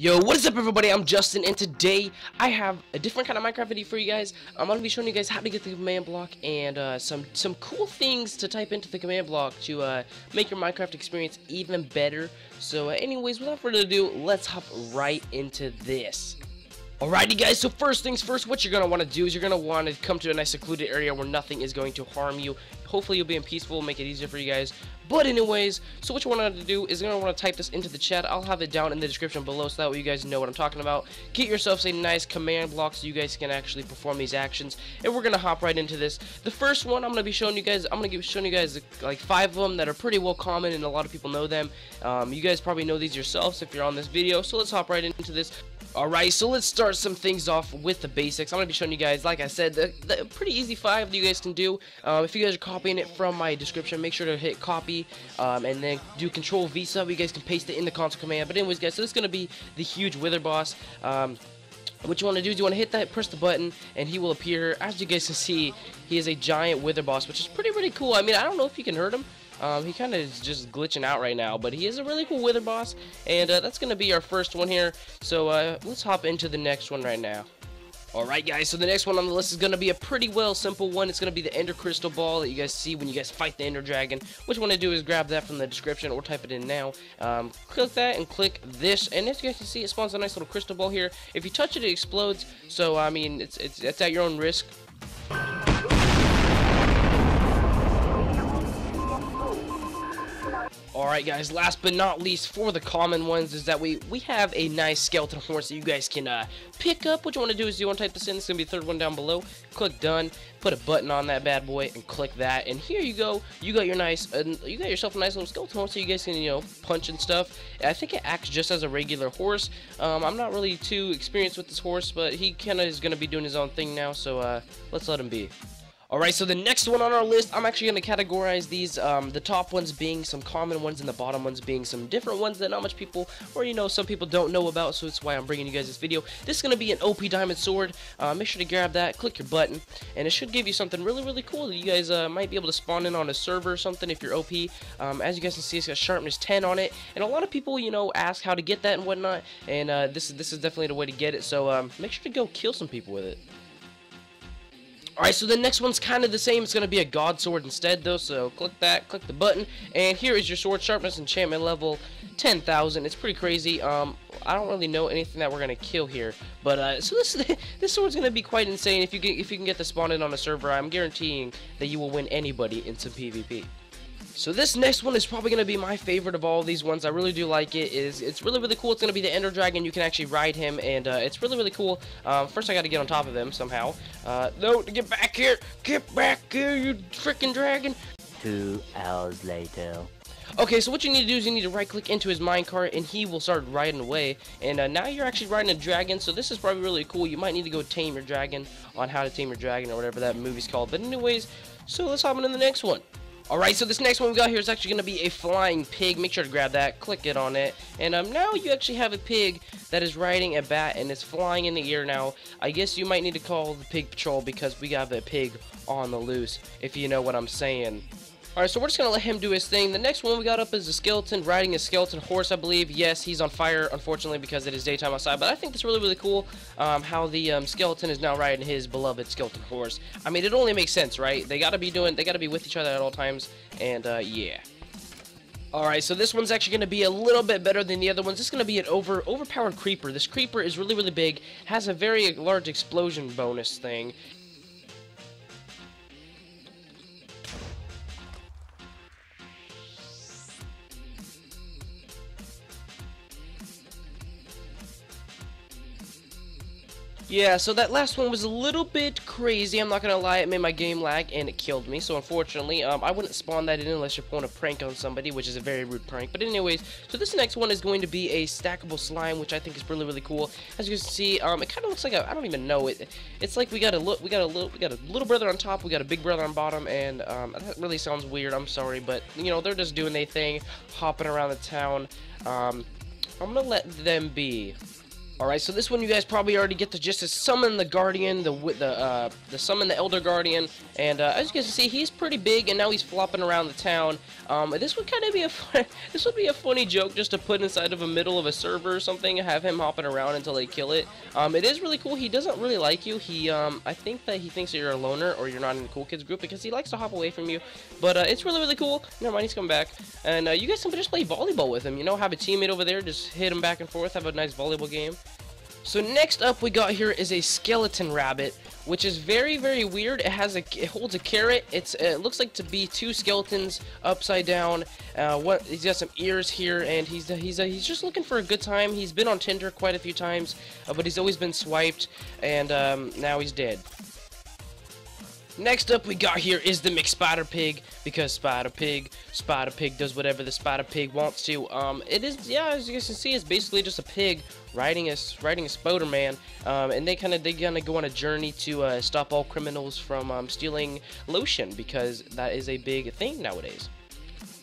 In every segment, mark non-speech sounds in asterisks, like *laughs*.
Yo, what is up everybody? I'm Justin and today I have a different kind of Minecraft video for you guys. I'm going to be showing you guys how to get the command block and uh, some, some cool things to type into the command block to uh, make your Minecraft experience even better. So uh, anyways, without further ado, let's hop right into this. Alrighty guys, so first things first, what you're going to want to do is you're going to want to come to a nice secluded area where nothing is going to harm you. Hopefully you'll be in peaceful, make it easier for you guys. But anyways, so what you want to do is going to want to type this into the chat. I'll have it down in the description below so that way you guys know what I'm talking about. Get yourselves a nice command block so you guys can actually perform these actions. And we're going to hop right into this. The first one I'm going to be showing you guys, I'm going to be showing you guys like five of them that are pretty well common and a lot of people know them. Um, you guys probably know these yourselves if you're on this video. So let's hop right into this. Alright, so let's start some things off with the basics. I'm going to be showing you guys, like I said, the, the pretty easy five that you guys can do. Um, if you guys are copying it from my description, make sure to hit copy um, and then do control V sub. You guys can paste it in the console command. But anyways, guys, so this is going to be the huge wither boss. Um, what you want to do is you want to hit that, press the button, and he will appear. As you guys can see, he is a giant wither boss, which is pretty, pretty cool. I mean, I don't know if you can hurt him. Um, he kind of is just glitching out right now, but he is a really cool wither boss, and uh, that's going to be our first one here. So uh, let's hop into the next one right now. Alright guys, so the next one on the list is going to be a pretty well simple one. It's going to be the Ender Crystal Ball that you guys see when you guys fight the Ender Dragon. What you want to do is grab that from the description or type it in now. Um, click that and click this, and as you guys can see, it spawns a nice little crystal ball here. If you touch it, it explodes, so I mean, it's, it's, it's at your own risk. Alright guys, last but not least for the common ones is that we, we have a nice skeleton horse that you guys can uh, pick up. What you want to do is you want to type this in, it's going to be the third one down below. Click done, put a button on that bad boy and click that. And here you go, you got your nice, uh, you got yourself a nice little skeleton horse so you guys can, you know, punch and stuff. I think it acts just as a regular horse. Um, I'm not really too experienced with this horse, but he kind of is going to be doing his own thing now, so uh, let's let him be. Alright, so the next one on our list, I'm actually going to categorize these, um, the top ones being some common ones and the bottom ones being some different ones that not much people, or you know, some people don't know about, so that's why I'm bringing you guys this video. This is going to be an OP Diamond Sword. Uh, make sure to grab that, click your button, and it should give you something really, really cool that you guys uh, might be able to spawn in on a server or something if you're OP. Um, as you guys can see, it's got sharpness 10 on it, and a lot of people, you know, ask how to get that and whatnot, and uh, this, is, this is definitely the way to get it, so um, make sure to go kill some people with it. Alright, so the next one's kind of the same. It's going to be a God Sword instead, though. So click that, click the button, and here is your sword sharpness enchantment level 10,000. It's pretty crazy. Um, I don't really know anything that we're going to kill here. But, uh, *laughs* so this this sword's going to be quite insane. If you, get, if you can get this spawned in on a server, I'm guaranteeing that you will win anybody in some PvP. So this next one is probably going to be my favorite of all these ones. I really do like it. Is It's really, really cool. It's going to be the Ender Dragon. You can actually ride him, and uh, it's really, really cool. Um, first, I got to get on top of him somehow. Uh, no, get back here. Get back here, you freaking dragon. Two hours later. Okay, so what you need to do is you need to right-click into his minecart, and he will start riding away. And uh, now you're actually riding a dragon, so this is probably really cool. You might need to go tame your dragon on how to tame your dragon or whatever that movie's called. But anyways, so let's hop into the next one. Alright, so this next one we got here is actually going to be a flying pig. Make sure to grab that, click it on it. And um, now you actually have a pig that is riding a bat and is flying in the air now. I guess you might need to call the pig patrol because we got a pig on the loose, if you know what I'm saying. Alright, so we're just going to let him do his thing. The next one we got up is a skeleton riding a skeleton horse, I believe. Yes, he's on fire, unfortunately, because it is daytime outside. But I think that's really, really cool um, how the um, skeleton is now riding his beloved skeleton horse. I mean, it only makes sense, right? They got to be doing, they got to be with each other at all times. And, uh, yeah. Alright, so this one's actually going to be a little bit better than the other ones. This is going to be an over overpowered creeper. This creeper is really, really big, has a very large explosion bonus thing, Yeah, so that last one was a little bit crazy, I'm not gonna lie, it made my game lag and it killed me, so unfortunately, um, I wouldn't spawn that in unless you're pulling a prank on somebody, which is a very rude prank, but anyways, so this next one is going to be a stackable slime, which I think is really, really cool, as you can see, um, it kind of looks like a, I don't even know, it, it's like we got a look, we got a little, we got a little brother on top, we got a big brother on bottom, and, um, that really sounds weird, I'm sorry, but, you know, they're just doing their thing, hopping around the town, um, I'm gonna let them be. Alright, so this one you guys probably already get to just is summon the Guardian, the the uh, the summon the Elder Guardian, and uh, as you guys can see, he's pretty big, and now he's flopping around the town. Um, this would kind of be a fun, *laughs* this would be a funny joke just to put inside of a middle of a server or something, have him hopping around until they kill it. Um, it is really cool. He doesn't really like you. He um, I think that he thinks that you're a loner or you're not in the cool kids group because he likes to hop away from you. But uh, it's really really cool. Never mind, he's coming back, and uh, you guys can just play volleyball with him. You know, have a teammate over there, just hit him back and forth, have a nice volleyball game. So next up we got here is a skeleton rabbit, which is very very weird. It has a it holds a carrot. It's it looks like to be two skeletons upside down. Uh, what he's got some ears here, and he's he's he's just looking for a good time. He's been on Tinder quite a few times, uh, but he's always been swiped, and um, now he's dead. Next up we got here is the McSpider Pig, because Spider Pig, Spider Pig does whatever the Spider Pig wants to. Um, it is, yeah, as you guys can see, it's basically just a pig riding a, riding a Spider-Man, um, and they kind of, they of go on a journey to uh, stop all criminals from um, stealing lotion, because that is a big thing nowadays.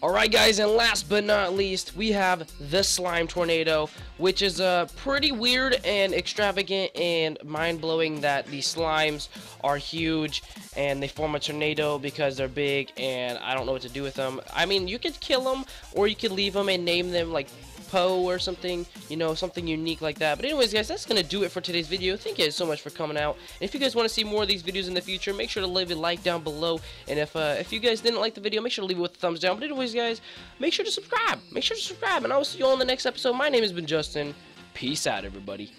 Alright guys, and last but not least, we have the Slime Tornado, which is uh, pretty weird and extravagant and mind-blowing that the slimes are huge and they form a tornado because they're big and I don't know what to do with them. I mean, you could kill them or you could leave them and name them like Poe or something, you know, something unique like that. But anyways, guys, that's going to do it for today's video. Thank you guys so much for coming out. And if you guys want to see more of these videos in the future, make sure to leave a like down below. And if uh, if you guys didn't like the video, make sure to leave it with a thumbs down. But anyways, guys, make sure to subscribe. Make sure to subscribe. And I will see you all in the next episode. My name has been Justin. Peace out, everybody.